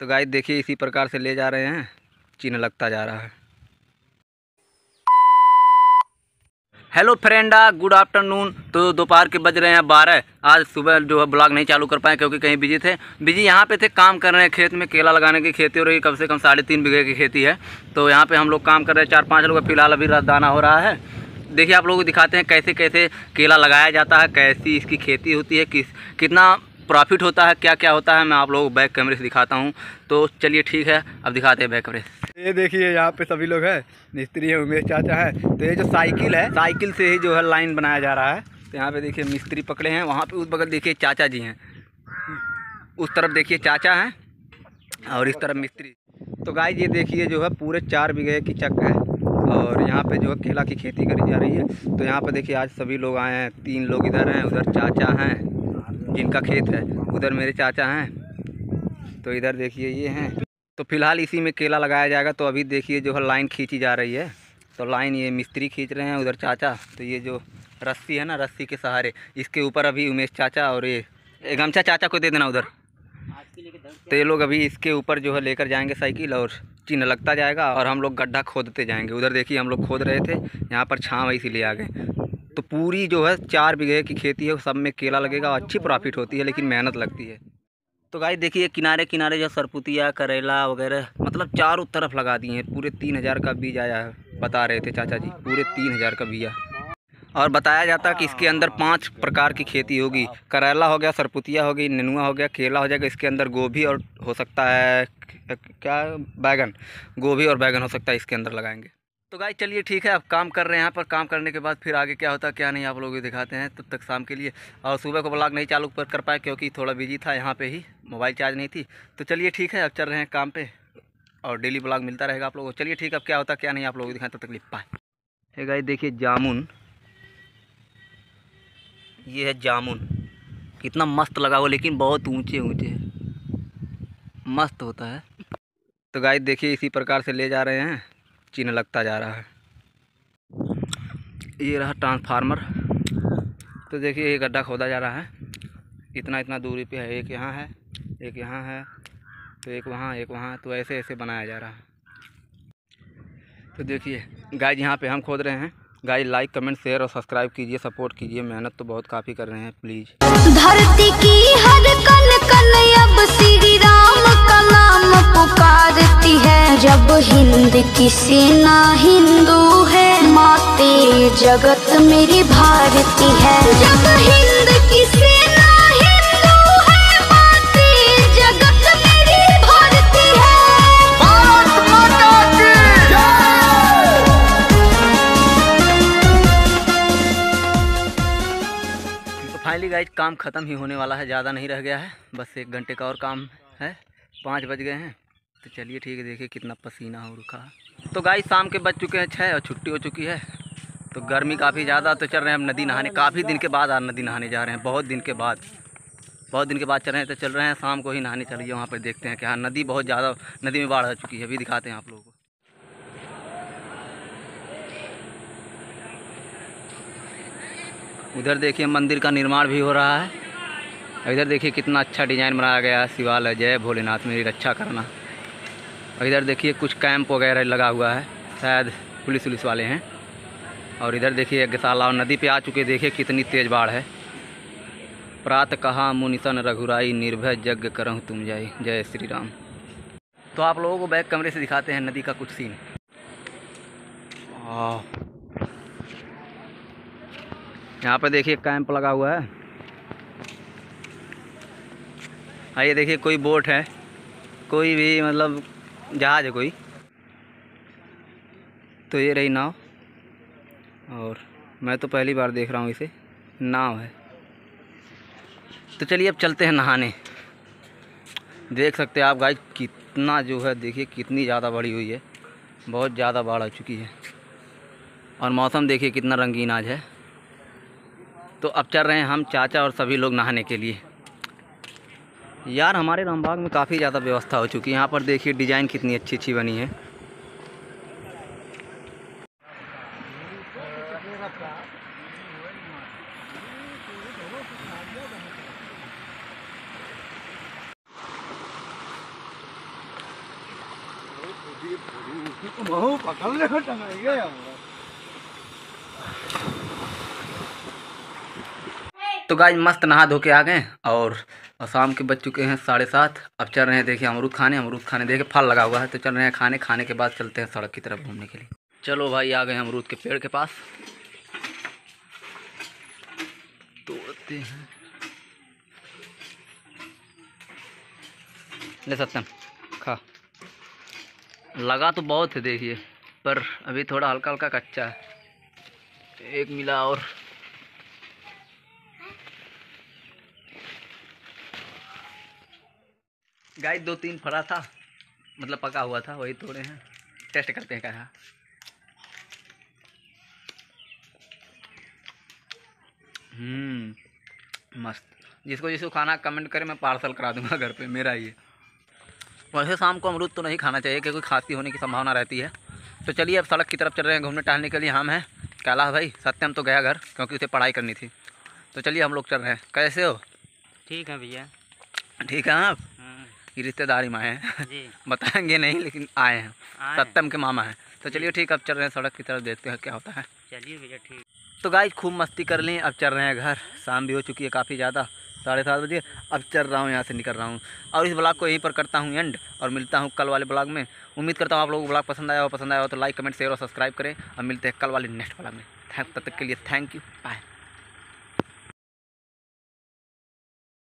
तो गाय देखिए, इसी प्रकार से ले जा रहे हैं। चिन्ह लगता जा रहा है। हेलो फ्रेंडा गुड आफ्टरनून तो दोपहर के बज रहे हैं बारह। आज सुबह जो है ब्लॉग नहीं चालू कर पाए क्योंकि कहीं बिज़ी थे। बिज़ी यहाँ पे थे, काम कर रहे हैं खेत में। केला लगाने की खेती हो रही है, कम से कम साढ़े तीन बीघे की खेती है। तो यहाँ पे हम लोग काम कर रहे हैं चार पाँच लोग फ़िलहाल अभी दाना हो रहा है। देखिए, आप लोगों को दिखाते हैं कैसे कैसे केला लगाया जाता है, कैसी इसकी खेती होती है, किस कितना प्रॉफिट होता है क्या क्या होता है, मैं आप लोगों को बैक कैमरे से दिखाता हूँ। तो चलिए ठीक है, अब दिखाते हैं बैक कैमरे ये देखिए, यहाँ पे सभी लोग हैं, मिस्त्री है, उमेश चाचा है। तो ये जो साइकिल है, साइकिल से ही जो है लाइन बनाया जा रहा है। तो यहाँ पे देखिए मिस्त्री पकड़े हैं, वहाँ पे उस बगल देखिए चाचा जी हैं। उस तरफ़ देखिए चाचा हैं, और इस तरफ़ मिस्त्री। तो गाय ये देखिए जो है पूरे चार बीघे की चक है, और यहाँ पे जो है केला की खेती करी जा रही है। तो यहाँ पे देखिए आज सभी लोग आए हैं, तीन लोग इधर हैं, उधर चाचा हैं। जिनका खेत है, उधर मेरे चाचा हैं। तो इधर देखिए ये हैं। तो फ़िलहाल इसी में केला लगाया जाएगा। तो अभी देखिए जो है, लाइन खींची जा रही है। तो लाइन ये मिस्त्री खींच रहे हैं, उधर चाचा। तो ये जो रस्सी है ना, रस्सी के सहारे, इसके ऊपर अभी उमेश चाचा और ये गमछा चाचा को दे देना उधर। तो ये लोग अभी इसके ऊपर जो है, लेकर जाएँगे साइकिल और चिन्ह लगता जाएगा और हम लोग गड्ढा खोदते जाएँगे। उधर देखिए हम लोग खोद रहे थे, यहाँ पर छाँव इसीलिए आ गए तो पूरी जो है चार बीघे की खेती है, सब में केला लगेगा, अच्छी प्रॉफिट होती है, लेकिन मेहनत लगती है। तो गाय देखिए, किनारे किनारे जो सरपुतिया, करेला वगैरह मतलब चारों तरफ़ लगा दिए हैं। पूरे तीन हज़ार का बीज आया है, बता रहे थे चाचा जी। पूरे तीन हज़ार का बीज और बताया जाता कि इसके अंदर पाँच प्रकार की खेती होगी। करेला हो गया, सरपुतिया हो गई, नेनुआ हो गया, केला हो जाएगा, इसके अंदर गोभी और हो सकता है, क्या, बैगन। गोभी और बैगन हो सकता है इसके अंदर लगाएँगे। तो गाय चलिए ठीक है, अब काम कर रहे हैं यहाँ पर। काम करने के बाद फिर आगे क्या होता है क्या नहीं, आप लोगों दिखाते हैं तब तक शाम के लिए। और सुबह को ब्लॉग नहीं चालू कर कर पाए, क्योंकि थोड़ा बिज़ी था, यहाँ पे ही मोबाइल चार्ज नहीं थी। तो चलिए ठीक है, अब चल रहे हैं काम पे और डेली ब्लॉग मिलता रहेगा आप लोगों को। चलिए ठीक है अब क्या होता, क्या नहीं, आप लोगों दिखाएँ तब तक लिख पाए है गाय देखिए जामुन। ये है जामुन। कितना मस्त लगा हुआ, लेकिन बहुत ऊँचे ऊँचे मस्त होता है। तो गाय देखिए इसी प्रकार से ले जा रहे हैं। चिन्ह लगता जा रहा है। ये रहा ट्रांसफार्मर। तो देखिए, ये गड्ढा खोदा जा रहा है। इतना इतना दूरी पे है। एक यहाँ है, एक यहाँ है तो एक वहाँ एक वहाँ तो ऐसे ऐसे बनाया जा रहा है। तो देखिए गाय यहाँ पे हम खोद रहे हैं। गाय लाइक कमेंट शेयर और सब्सक्राइब कीजिए सपोर्ट कीजिए। मेहनत तो बहुत काफ़ी कर रहे हैं प्लीज़ धरती की हर कन कन अब श्री राम। नाम पुकारती है। जब हिंद की सेना हिंदू है, माते जगत मेरी भारती है। जब हिंद की सेना फाइनली गाइज़ काम ख़त्म ही होने वाला है, ज़्यादा नहीं रह गया है। बस एक घंटे का और काम है। पाँच बज गए हैं। तो चलिए ठीक है, देखिए कितना पसीना हो रुका तो गाइज़ शाम के बज चुके हैं छः और छुट्टी हो चुकी है। तो गर्मी काफ़ी ज़्यादा तो चल रहे हैं, हम नदी नहाने। काफ़ी दिन के बाद आज नदी नहाने जा रहे हैं, बहुत दिन के बाद। बहुत दिन के बाद चल रहे हैं तो चल रहे हैं, शाम को ही नहाने चलिए, वहाँ पर देखते हैं कि हाँ नदी बहुत ज़्यादा, नदी में बाढ़ आ चुकी है, अभी दिखाते हैं आप लोगों को। उधर देखिए मंदिर का निर्माण भी हो रहा है। इधर देखिए कितना अच्छा डिज़ाइन बनाया गया है शिवालय जय भोलेनाथ, मेरी रक्षा करना। और इधर देखिए कुछ कैंप वगैरह लगा हुआ है, शायद पुलिस उलिस वाले हैं। और इधर देखिए यज्ञशाला और नदी पे आ चुके, देखिए कितनी तेज बाढ़ है। प्रात कहा मुनिसन रघुराई, निर्भय यज्ञ करहूँ तुम जय जय श्री राम। तो आप लोगों को बैक कमरे से दिखाते हैं नदी का कुछ सीन। यहाँ पे देखिए कैंप लगा हुआ है। हाँ ये देखिए, कोई बोट है, कोई भी मतलब जहाज़ है कोई। तो ये रही नाव, और मैं तो पहली बार देख रहा हूँ इसे, नाव है। तो चलिए, अब चलते हैं नहाने। देख सकते हैं आप गाइस कितना जो है, देखिए, कितनी ज़्यादा बड़ी हुई है, बहुत ज़्यादा बाढ़ आ चुकी है। और मौसम देखिए, कितना रंगीन आज है। तो अब चल रहे हैं हम चाचा और सभी लोग नहाने के लिए। यार, हमारे रामबाग में काफ़ी ज़्यादा व्यवस्था हो चुकी है। यहाँ पर देखिए, डिज़ाइन कितनी अच्छी अच्छी बनी है। तो पकड़ ले, टंगाई गया तो गाय मस्त नहा धो के आ गए और शाम के बज चुके हैं साढ़े सात। अब चल रहे हैं, देखिए अमरूद खाने अमरूद खाने, देखिए फल लगा हुआ है तो चल रहे हैं खाने। खाने के बाद चलते हैं सड़क की तरफ़ घूमने के लिए। चलो भाई, आ गए अमरूद के पेड़ के पास। तोड़ते हैं। ले सत्यम, खा। लगा तो बहुत है, देखिए, पर अभी थोड़ा हल्का हल्का कच्चा है। एक मिला और गाय दो तीन फरा था। मतलब पका हुआ था वही तोड़े हैं। टेस्ट करते हैं क्या हम्म मस्त। जिसको जिसको खाना कमेंट करे मैं पार्सल करा दूँगा घर पे मेरा ये। वैसे शाम को अमरूद तो नहीं खाना चाहिए क्योंकि खांसी होने की संभावना रहती है। तो चलिए अब सड़क की तरफ़ चल रहे हैं घूमने टहलने के लिए। हम हैं कैलाश भाई सत्यम तो गया घर क्योंकि उसे पढ़ाई करनी थी। तो चलिए हम लोग चल रहे हैं। कैसे हो? ठीक है भैया। ठीक है आप? ये रिश्तेदारी में आए हैं बताएँगे नहीं लेकिन आए हैं। सत्यम के मामा हैं। तो चलिए ठीक अब चल रहे हैं सड़क की तरफ़ देखते हैं क्या होता है। चलिए भैया ठीक। तो गाइज़ खूब मस्ती कर ली। अब चल रहे हैं घर। शाम भी हो चुकी है काफ़ी ज़्यादा साढ़े सात बजे। अब चल रहा हूँ यहाँ से निकल रहा हूँ। और इस ब्लॉग को यहीं पर करता हूँ एंड और मिलता हूँ कल वाले ब्लॉग में। उम्मीद करता हूँ आप लोगों को ब्लॉग पसंद आया हो पसंद आया हो तो लाइक कमेंट शेयर और सब्सक्राइब करें। और मिलते हैं कल वाले नेक्स्ट ब्लॉग में। थैंक तब तक के लिए थैंक यू बाय